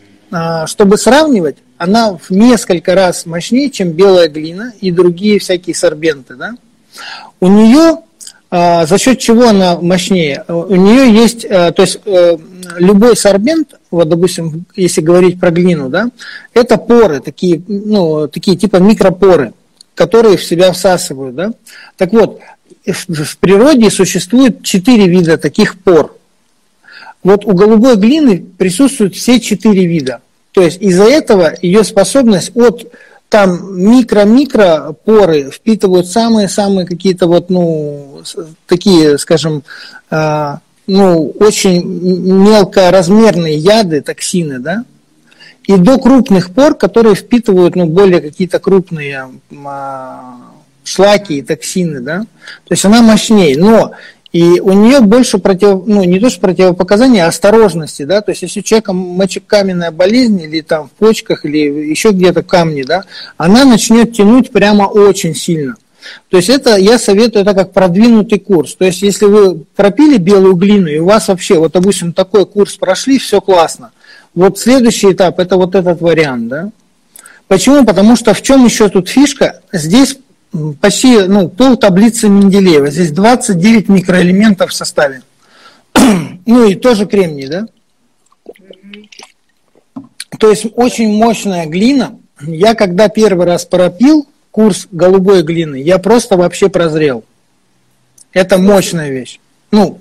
чтобы сравнивать, она в несколько раз мощнее, чем белая глина и другие всякие сорбенты. Да? У нее а, за счет чего она мощнее? У нее есть, а, то есть э, любой сорбент, вот, допустим, если говорить про глину, да, это поры, такие, ну, такие типа микропоры, которые в себя всасывают, да. Так вот, в природе существует четыре вида таких пор. Вот у голубой глины присутствуют все четыре вида. То есть из-за этого ее способность от там микро-микро поры впитывают самые-самые какие-то вот, ну, такие, скажем, э, ну, очень мелкоразмерные яды, токсины, да, и до крупных пор, которые впитывают, ну, более какие-то крупные э, шлаки и токсины, да, то есть она мощнее, но И у нее больше против, ну, не то что противопоказания, а осторожности, да, то есть если у человека мочекаменная болезнь или там в почках, или еще где-то камни, да, она начнет тянуть прямо очень сильно. То есть это, я советую, это как продвинутый курс. То есть если вы пропили белую глину, и у вас вообще, вот, допустим, такой курс прошли, все классно. Вот следующий этап, это вот этот вариант, да. Почему? Потому что в чем еще тут фишка? Здесь почти ну, пол таблицы Менделеева. Здесь 29 микроэлементов в составе. <clears throat> ну и тоже кремний, да? То есть очень мощная глина. Я когда первый раз пропил курс голубой глины, я просто вообще прозрел. Это мощная вещь. Ну,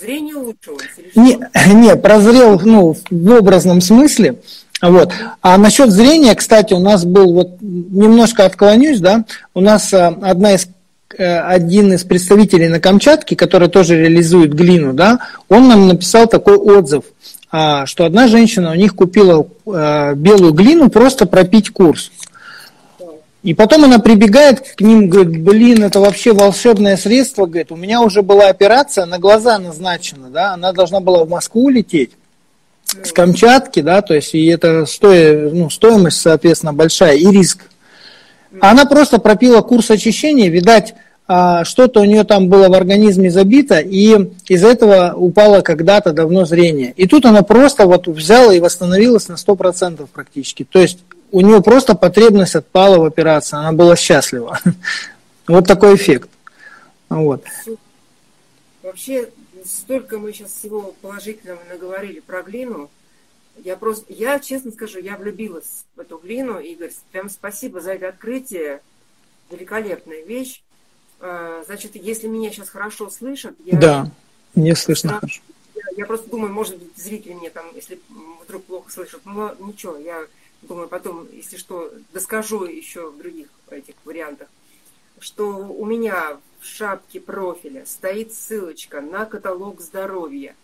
Зрение улучшилось? Не, <laughs> не, прозрел ну, в образном смысле. Вот. А насчет зрения, кстати, у нас был, вот немножко отклонюсь, да, у нас э, одна из э, один из представителей на Камчатке, который тоже реализует глину, да, он нам написал такой отзыв, а, что одна женщина у них купила э, белую глину просто пропить курс. И потом она прибегает к ним, говорит, блин, это вообще волшебное средство, говорит, у меня уже была операция, на глаза назначена, да, она должна была в Москву лететь с Камчатки, да, то есть и это стоя, ну, стоимость, соответственно, большая и риск. Она просто пропила курс очищения, видать, а, что-то у нее там было в организме забито, и из этого упало когда-то давно зрение. И тут она просто вот взяла и восстановилась на 100% практически. То есть у нее просто потребность отпала в операции, она была счастлива. <laughs> Вот такой эффект. Вот. Вообще, столько мы сейчас всего положительного наговорили про глину. Я просто, я честно скажу, я влюбилась в эту глину, Игорь. Прям спасибо за это открытие. Великолепная вещь. А, значит, если меня сейчас хорошо слышат, я... Да, не слышно хорошо. Я, я просто думаю, может быть, зрители мне там, если вдруг плохо слышат, ну ничего, я думаю, потом, если что, доскажу еще в других этих вариантах, что у меня в шапке профиля стоит ссылочка на каталог здоровья.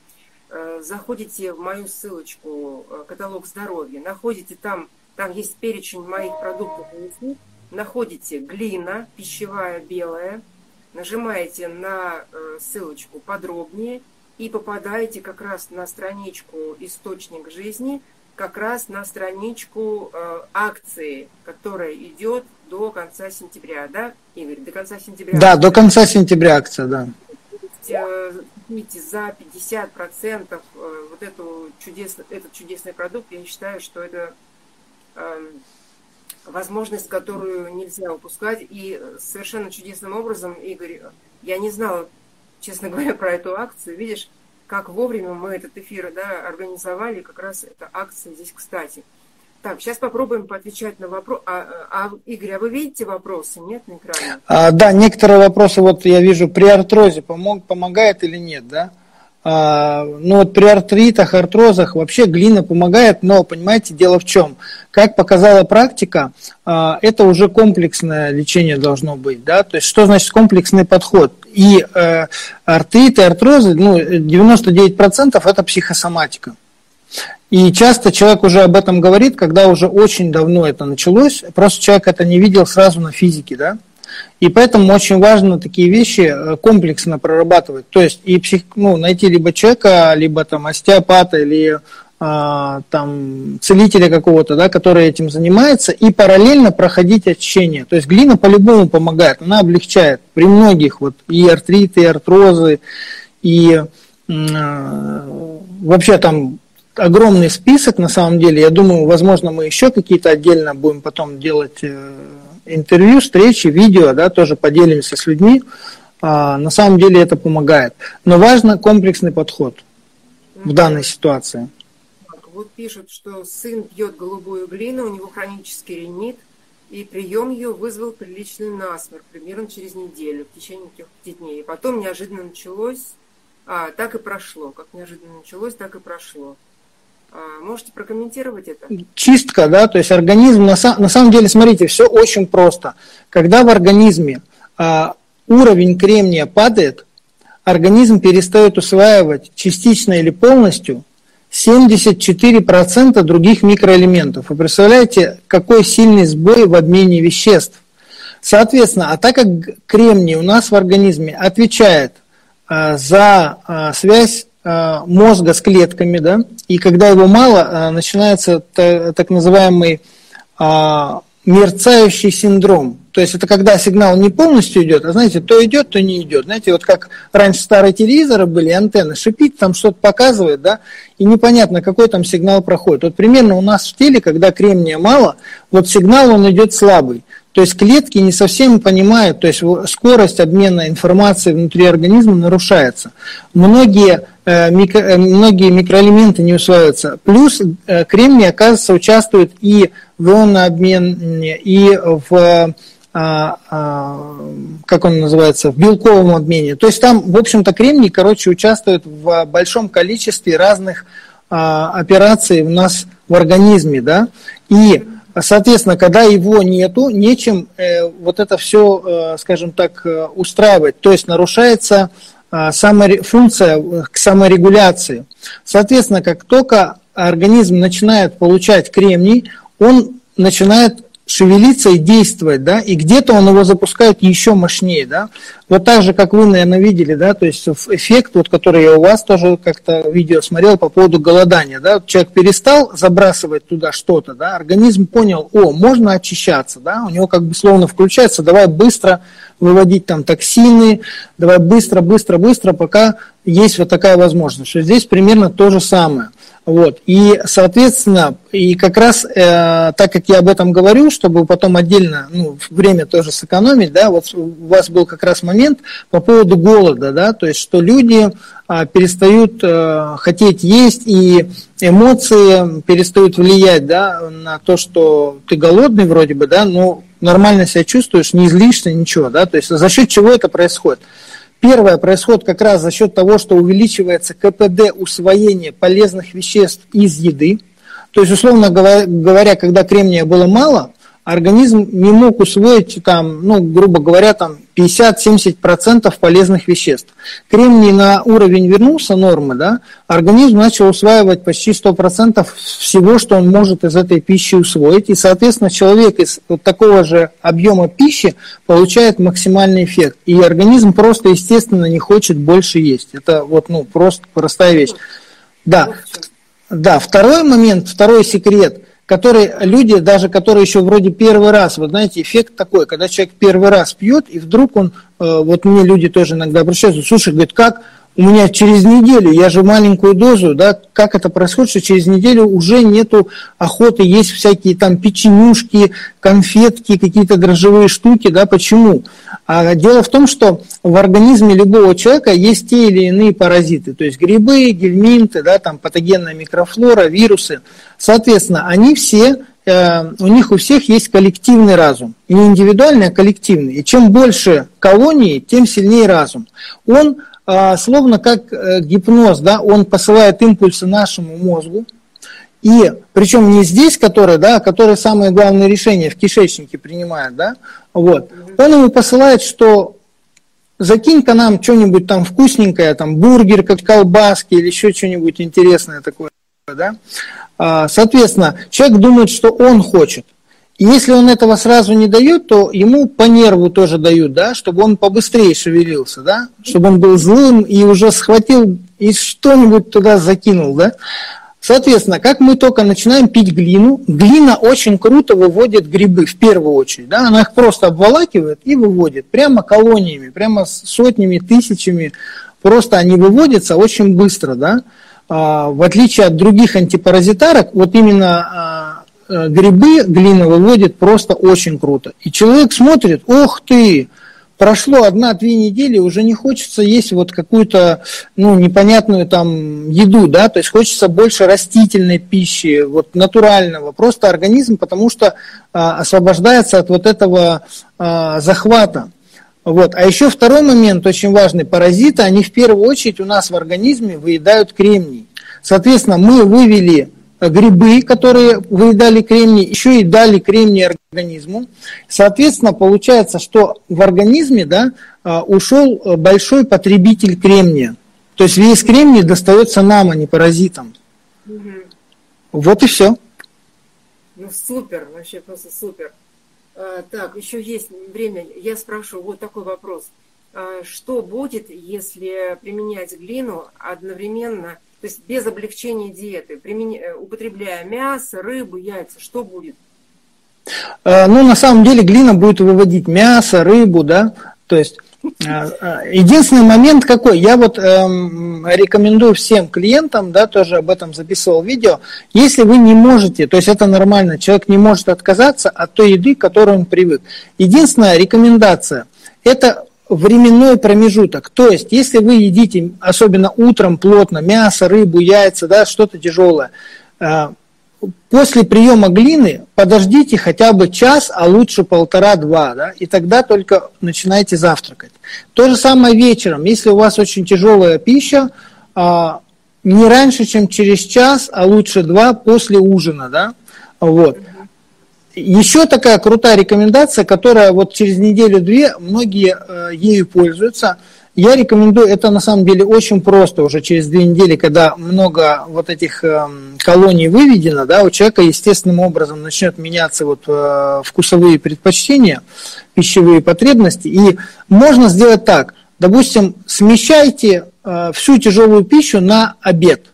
Э, заходите в мою ссылочку э, каталог здоровья, находите там, там есть перечень моих продуктов находите глина пищевая белая, нажимаете на э, ссылочку подробнее и попадаете как раз на страничку «Источник жизни», как раз на страничку акции, которая идет до конца сентября, да, Игорь, до конца сентября? Да, до конца сентября акция, да. Э, видите, за 50% э, вот эту чудес, этот чудесный продукт, я считаю, что это э, возможность, которую нельзя упускать. И совершенно чудесным образом, Игорь, я не знала, честно говоря, про эту акцию. Видишь, как вовремя мы этот эфир да, организовали, как раз эта акция здесь кстати. Так, сейчас попробуем поотвечать на вопрос. А, а, Игорь, а вы видите вопросы, нет, на экране? А, да, некоторые вопросы, вот я вижу, при артрозе помог, помогает или нет, да? А, ну вот при артритах, артрозах вообще глина помогает, но понимаете, дело в чем? Как показала практика, а, это уже комплексное лечение должно быть, да, то есть что значит комплексный подход? И э, артриты, артрозы, ну 99% это психосоматика. И часто человек уже об этом говорит, когда уже очень давно это началось, просто человек это не видел сразу на физике, да. И поэтому очень важно такие вещи э, комплексно прорабатывать. То есть и псих, ну, найти либо человека, либо там остеопата, или а, там целителя какого-то, да, который этим занимается, и параллельно проходить очищение. То есть глина по-любому помогает, она облегчает при многих вот и артриты, и артрозы, и э, вообще там огромный список на самом деле. Я думаю, возможно, мы еще какие-то отдельно будем потом делать э, интервью, встречи, видео, да, тоже поделимся с людьми. А, на самом деле это помогает. Но важно комплексный подход в данной ситуации. Вот пишут, что сын пьет голубую глину, у него хронический ринит, и прием ее вызвал приличный насморк примерно через неделю, в течение трех дней. И потом неожиданно началось, а, так и прошло. Как неожиданно началось, так и прошло. А, можете прокомментировать это? Чистка, да, то есть организм, на, на самом деле, смотрите, все очень просто. Когда в организме а, уровень кремния падает, организм перестает усваивать частично или полностью 74% других микроэлементов. Вы представляете, какой сильный сбой в обмене веществ? Соответственно, а так как кремний у нас в организме отвечает за связь мозга с клетками, да, и когда его мало, начинается так называемый мерцающий синдром. То есть это когда сигнал не полностью идет, а знаете, то идет, то не идет. Знаете, вот как раньше старые телевизоры были, антенны, шипит, там что-то показывает, да, и непонятно, какой там сигнал проходит. Вот примерно у нас в теле, когда кремния мало, вот сигнал он идет слабый. То есть клетки не совсем понимают, то есть скорость обмена информацией внутри организма нарушается. Многие, э, микро, э, многие микроэлементы не усваиваются. Плюс э, кремний, оказывается, участвует и в ионообмене, и в а, а, как он называется, в белковом обмене. То есть там, в общем-то, кремний, короче, участвует в большом количестве разных а, операций у нас в организме, да, и Соответственно, когда его нету, нечем э, вот это все, э, скажем так, э, устраивать. То есть нарушается э, самори, функция к саморегуляции. Соответственно, как только организм начинает получать кремний, он начинает шевелиться и действовать, да, и где-то он его запускает еще мощнее, да. Вот так же, как вы, наверное, видели, да, то есть эффект, вот, который я у вас тоже как-то видео смотрел по поводу голодания, да, человек перестал забрасывать туда что-то, да, организм понял, о, можно очищаться, да, у него как бы словно включается, давай быстро выводить там токсины, давай быстро, быстро, быстро, пока есть вот такая возможность, что здесь примерно то же самое. Вот. И, соответственно, и как раз, э, так как я об этом говорю, чтобы потом отдельно ну, время тоже сэкономить, да, вот у вас был как раз момент по поводу голода, да, то есть, что люди э, перестают э, хотеть есть, и эмоции перестают влиять, да, на то, что ты голодный вроде бы, да, но нормально себя чувствуешь, не излишне, ничего, да, то есть, за счет чего это происходит? Первое происходит как раз за счет того, что увеличивается КПД усвоения полезных веществ из еды. То есть, условно говоря, когда кремния было мало, организм не мог усвоить, там, ну, грубо говоря, там 50-70% полезных веществ. Кремний на уровень вернулся нормы, да, организм начал усваивать почти 100% всего, что он может из этой пищи усвоить. И, соответственно, человек из вот такого же объема пищи получает максимальный эффект. И организм просто, естественно, не хочет больше есть. Это вот, ну, просто простая вещь. Да. Да, второй момент, второй секрет – которые люди, даже которые еще вроде первый раз, вот знаете, эффект такой, когда человек первый раз пьет, и вдруг он, э, вот мне люди тоже иногда обращаются, слушай, говорит, как у меня через неделю, я же маленькую дозу, да, как это происходит, что через неделю уже нету охоты есть всякие там печенюшки, конфетки, какие-то дрожжевые штуки, да, почему? А дело в том, что в организме любого человека есть те или иные паразиты, то есть грибы, гельминты, да, там патогенная микрофлора, вирусы. Соответственно, они все э, у них у всех есть коллективный разум. Не индивидуальный, а коллективный. И чем больше колонии, тем сильнее разум. Он словно как э, гипноз, да, он посылает импульсы нашему мозгу, и причем не здесь, который, да, который самые главные решения в кишечнике принимает, да, вот, он ему посылает, что закинь-ка нам что-нибудь там вкусненькое, там бургер, как колбаски или еще что-нибудь интересное такое, да. А, соответственно, человек думает, что он хочет – если он этого сразу не дает, то ему по нерву тоже дают, да, чтобы он побыстрее шевелился, да, чтобы он был злым и уже схватил и что-нибудь туда закинул, да. Соответственно, как мы только начинаем пить глину, глина очень круто выводит грибы в первую очередь. Да? Она их просто обволакивает и выводит прямо колониями, прямо сотнями, тысячами. Просто они выводятся очень быстро. Да? А, в отличие от других антипаразитарок, вот именно а, грибы глина выводит просто очень круто. И человек смотрит, ох ты, прошло одна-две недели, уже не хочется есть вот какую-то, ну, непонятную там еду, да, то есть хочется больше растительной пищи, вот натурального, просто организм, потому что а, освобождается от вот этого а, захвата. Вот. А еще второй момент очень важный, паразиты, они в первую очередь у нас в организме выедают кремний. Соответственно, мы вывели грибы, которые выедали кремний, еще и дали кремний организму. Соответственно, получается, что в организме да, а, ушел большой потребитель кремния. То есть весь кремний достается нам, а не паразитам. Угу. Вот и все. Ну супер, вообще просто супер. А, так, еще есть время. Я спрошу вот такой вопрос. э, что будет, если применять глину одновременно, то есть без облегчения диеты, применя... Э, употребляя мясо, рыбу, яйца, что будет? Ну, на самом деле глина будет выводить мясо, рыбу, да, то есть а, единственный момент какой, я вот эм, рекомендую всем клиентам, да, тоже об этом записывал видео, если вы не можете, то есть это нормально, человек не может отказаться от той еды, к которой он привык. Единственная рекомендация, это временной промежуток. То есть, если вы едите, особенно утром плотно, мясо, рыбу, яйца, да, что-то тяжелое, э, после приема глины подождите хотя бы час, а лучше полтора-два, да, и тогда только начинайте завтракать. То же самое вечером. Если у вас очень тяжелая пища, а, не раньше, чем через час, а лучше два после ужина, да, вот. Еще такая крутая рекомендация, которая вот через неделю-две многие э, ею пользуются – я рекомендую, это на самом деле очень просто. Уже через две недели, когда много вот этих э, колоний выведено, да, у человека естественным образом начнет меняться вот э, вкусовые предпочтения, пищевые потребности, и можно сделать так, допустим, смещайте э, всю тяжелую пищу на обед.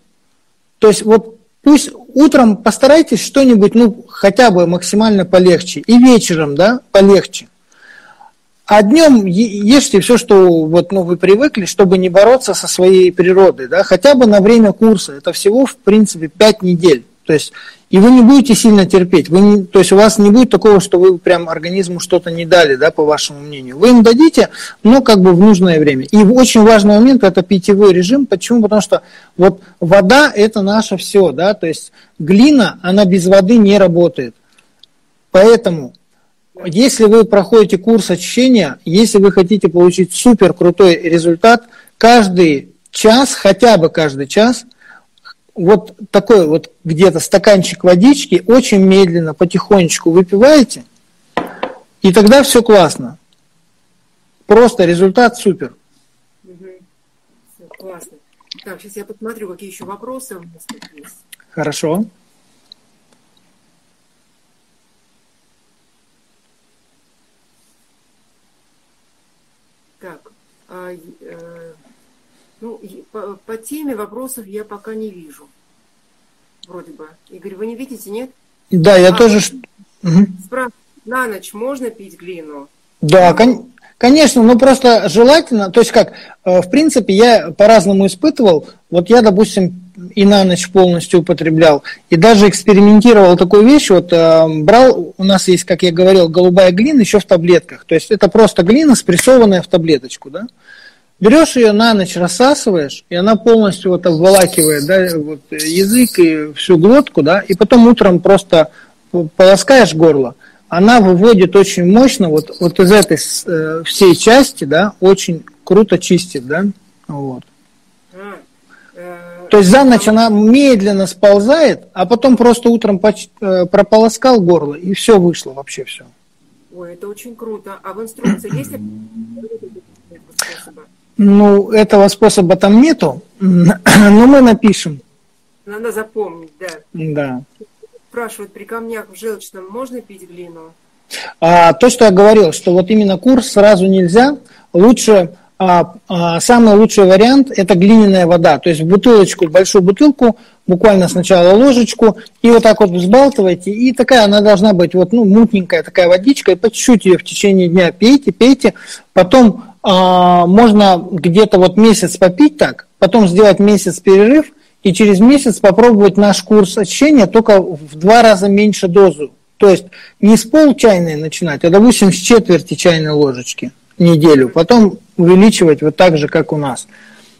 То есть вот пусть утром постарайтесь что-нибудь, ну, хотя бы максимально полегче, и вечером, да, полегче. А днем ешьте все, что вот, ну, вы привыкли, чтобы не бороться со своей природой, да, хотя бы на время курса. Это всего, в принципе, 5 недель. То есть, и вы не будете сильно терпеть. Вы не, то есть у вас не будет такого, что вы прям организму что-то не дали, да, по вашему мнению. Вы им дадите, но как бы в нужное время. И очень важный момент это питьевой режим. Почему? Потому что вот вода это наше все, да, то есть глина, она без воды не работает. Поэтому если вы проходите курс очищения, если вы хотите получить супер крутой результат, каждый час, хотя бы каждый час, вот такой вот где-то стаканчик водички очень медленно, потихонечку выпиваете, и тогда все классно. Просто результат супер. Угу. Все, классно. Так, сейчас я посмотрю, какие еще вопросы у нас тут есть. Хорошо. А, э, ну, по, по теме вопросов я пока не вижу. Вроде бы. Игорь, вы не видите, нет? Да, я а, тоже... Угу. Спрашиваю, на ночь можно пить глину? Да, кон... конечно, но просто желательно, то есть как, э, в принципе, я по-разному испытывал. Вот я, допустим, и на ночь полностью употреблял. И даже экспериментировал такую вещь, вот э, брал, у нас есть, как я говорил, голубая глина еще в таблетках. То есть это просто глина, спрессованная в таблеточку, да. Берешь ее на ночь, рассасываешь, и она полностью вот обволакивает да, вот, язык и всю глотку, да, и потом утром просто полоскаешь горло, она выводит очень мощно вот, вот из этой э, всей части, да, очень круто чистит, да, вот. То есть за ночь она медленно сползает, а потом просто утром э, прополоскал горло, и все вышло, вообще все. Ой, это очень круто. А в инструкции есть <clears throat> Ну, этого способа там нету, <clears throat> но мы напишем. Надо запомнить, да. Да. Спрашивают, при камнях в желчном можно пить глину? А, то, что я говорил, что вот именно курс сразу нельзя, лучше а, а, самый лучший вариант – это глиняная вода. То есть в бутылочку, большую бутылку, буквально сначала ложечку, и вот так вот взбалтывайте. И такая она должна быть вот, ну, мутненькая такая водичка, и по чуть-чуть ее в течение дня пейте, пейте. Потом можно где-то вот месяц попить так, потом сделать месяц перерыв, и через месяц попробовать наш курс очищения только в два раза меньше дозу. То есть не с пол чайной начинать, а, допустим, с четверти чайной ложечки неделю, потом увеличивать вот так же, как у нас.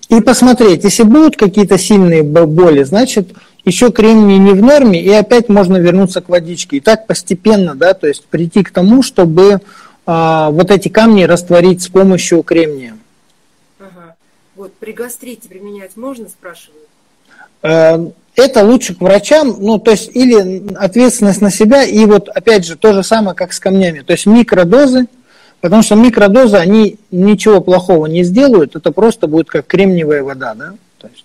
И посмотреть, если будут какие-то сильные боли, значит, еще кремний не в норме, и опять можно вернуться к водичке. И так постепенно, да, то есть прийти к тому, чтобы а, вот эти камни растворить с помощью кремния. Ага. Вот при гастрите применять можно, спрашивают? Э, это лучше к врачам, ну, то есть, или ответственность на себя, и вот, опять же, то же самое, как с камнями. То есть, микродозы, Потому что микродозы, они ничего плохого не сделают, это просто будет как кремниевая вода, да? То есть.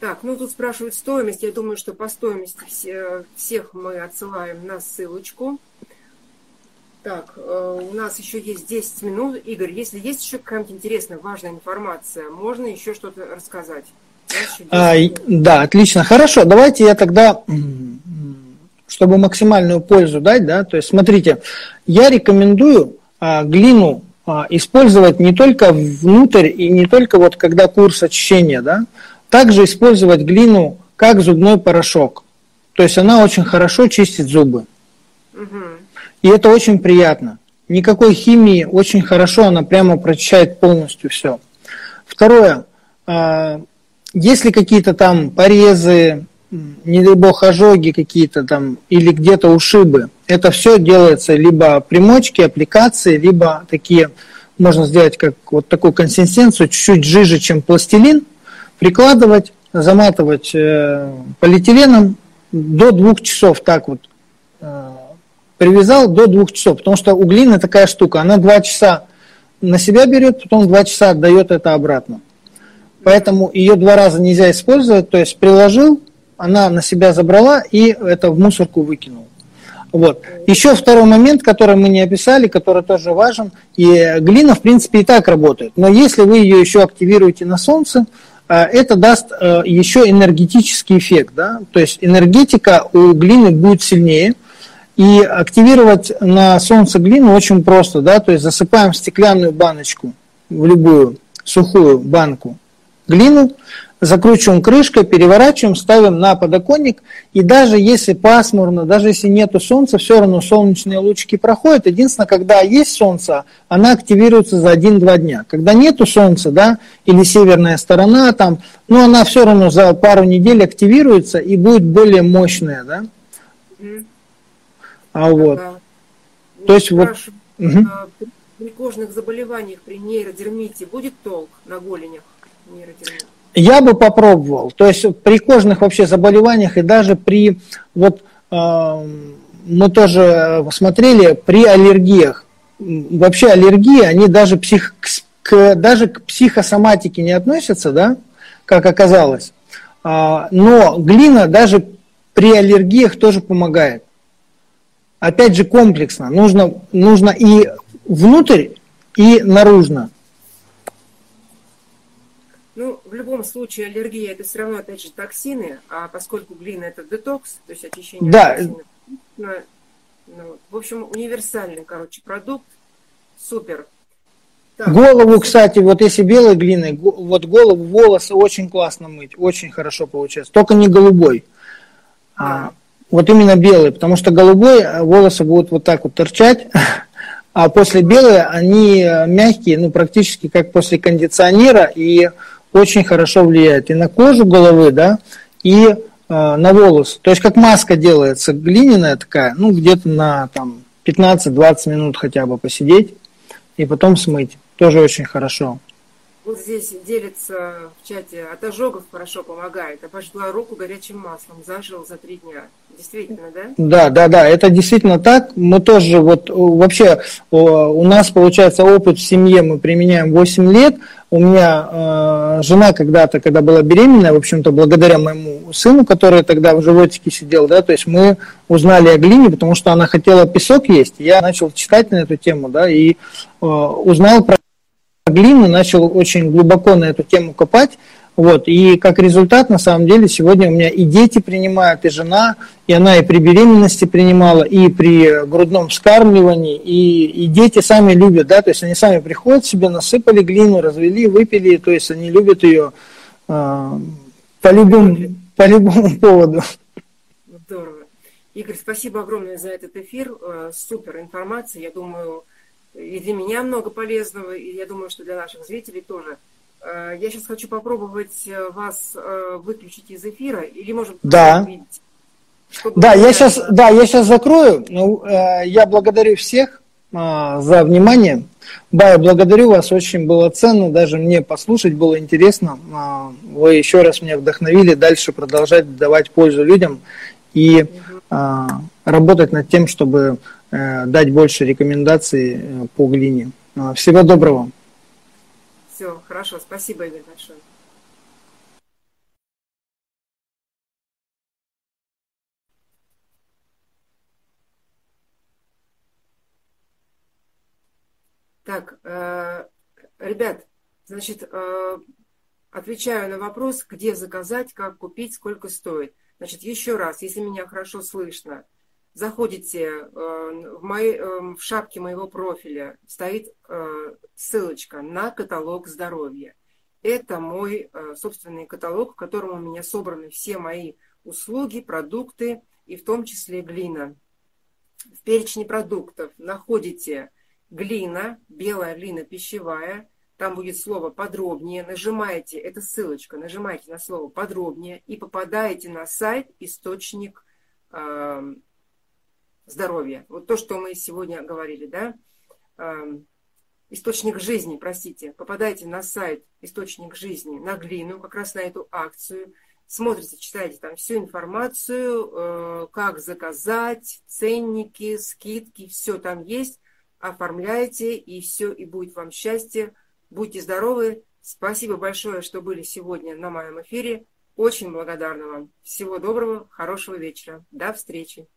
Так, ну тут спрашивают стоимость. Я думаю, что по стоимости все, всех мы отсылаем на ссылочку. Так, э, у нас еще есть 10 минут. Игорь, если есть еще какая-нибудь интересная, важная информация, можно еще что-то рассказать? А, да, отлично. Хорошо, давайте я тогда, чтобы максимальную пользу дать, да, то есть смотрите, я рекомендую а, глину а, использовать не только внутрь и не только вот когда курс очищения, да, также использовать глину как зубной порошок. То есть она очень хорошо чистит зубы. Угу. И это очень приятно. Никакой химии, очень хорошо, она прямо прочищает полностью все. Второе, а, если какие-то там порезы, не дай бог ожоги какие-то там или где-то ушибы, это все делается либо примочки, аппликации, либо такие, можно сделать как вот такую консистенцию, чуть-чуть жиже, чем пластилин, прикладывать, заматывать э, полиэтиленом до двух часов так вот привязал до двух часов, потому что у глины такая штука, она два часа на себя берет, потом два часа отдает это обратно. Поэтому ее два раза нельзя использовать, то есть приложил, она на себя забрала и это в мусорку выкинул. Вот. Еще второй момент, который мы не описали, который тоже важен, и глина в принципе и так работает, но если вы ее еще активируете на солнце, э, это даст э, еще энергетический эффект, да? то есть энергетика у глины будет сильнее – и активировать на солнце глину очень просто, да, то есть засыпаем стеклянную баночку, в любую сухую банку глину, закручиваем крышкой, переворачиваем, ставим на подоконник, и даже если пасмурно, даже если нету солнца, все равно солнечные лучики проходят. Единственное, когда есть солнце, она активируется за 1-2 дня. Когда нету солнца, да, или северная сторона там, ну она все равно за пару недель активируется и будет более мощная, да. А вот. Ага. То есть вот. Угу. При кожных заболеваниях, при нейродермите будет толк на голенях нейродермит? Я бы попробовал. То есть при кожных вообще заболеваниях и даже при вот э, мы тоже смотрели при аллергиях. Вообще аллергии, они даже псих, к, даже к психосоматике не относятся, да, как оказалось. А, но глина даже при аллергиях тоже помогает опять же, комплексно. Нужно, нужно и внутрь, и наружно. Ну, в любом случае, аллергия это все равно, опять же, токсины, а поскольку глина это детокс, то есть очищение да. токсинов, ну, в общем, универсальный, короче, продукт, супер. Так. Голову, кстати, вот если белой глиной, вот голову, волосы очень классно мыть, очень хорошо получается, только не голубой. Да. А, вот именно белый, потому что голубой э, волосы будут вот так вот торчать, <laughs> а после белой они э, мягкие, ну практически как после кондиционера и очень хорошо влияют и на кожу головы, да, и э, на волос. То есть как маска делается глиняная такая, ну где-то на там 15-20 минут хотя бы посидеть и потом смыть. Тоже очень хорошо. Вот здесь делится в чате, от ожогов хорошо помогает. Обожгла руку горячим маслом, зажил за три дня. Действительно, да? Да, да, да, это действительно так. Мы тоже вот вообще у нас получается опыт в семье мы применяем 8 лет. У меня э, жена когда-то, когда была беременная, в общем-то, благодаря моему сыну, который тогда в животике сидел, да, то есть мы узнали о глине, потому что она хотела песок есть. Я начал читать на эту тему, да, и э, узнал про глину, начал очень глубоко на эту тему копать. Вот, и как результат, на самом деле, сегодня у меня и дети принимают, и жена, и она и при беременности принимала, и при грудном вскармливании, и, и дети сами любят, да, то есть они сами приходят себе, насыпали глину, развели, выпили, то есть они любят ее э, по, любому, по любому поводу. Здорово. Игорь, спасибо огромное за этот эфир, э, супер информация, я думаю, и для меня много полезного, и я думаю, что для наших зрителей тоже. Э, я сейчас хочу попробовать э, вас э, выключить из эфира, или, может быть, да. Да, я сейчас, да, я сейчас закрою. Ну, я благодарю всех за внимание. Да, я благодарю вас, очень было ценно, даже мне послушать было интересно. Вы еще раз меня вдохновили дальше продолжать давать пользу людям и угу. Работать над тем, чтобы Э, дать больше рекомендаций э, по глине. А, всего доброго. Все, хорошо. Спасибо, Игорь, большое. Так, э, ребят, значит, э, отвечаю на вопрос, где заказать, как купить, сколько стоит. Значит, еще раз, если меня хорошо слышно, заходите э, в, мои, э, в шапке моего профиля, стоит э, ссылочка на каталог здоровья. Это мой собственный каталог, в котором у меня собраны все мои услуги, продукты и в том числе глина. В перечне продуктов находите глина, белая глина пищевая, там будет слово подробнее, нажимаете, это ссылочка, нажимаете на слово подробнее и попадаете на сайт источник здоровья. Вот то, что мы сегодня говорили, да, э, источник жизни, простите, попадаете на сайт источник жизни, на глину, как раз на эту акцию, смотрите, читаете там всю информацию, э, как заказать, ценники, скидки, все там есть, оформляете, и все, и будет вам счастье. Будьте здоровы. Спасибо большое, что были сегодня на моем эфире. Очень благодарна вам. Всего доброго, хорошего вечера. До встречи.